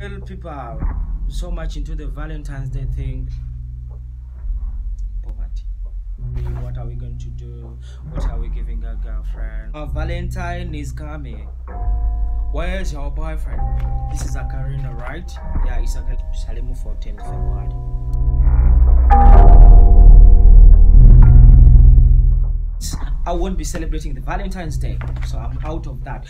Tell people are so much into the Valentine's Day thing. Poverty. What are we going to do? What are we giving our girlfriend? Our Valentine is coming. Where's your boyfriend? This is a Karina, right? Yeah, it's a Salimu 14th February. I won't be celebrating the Valentine's Day, so I'm out of that.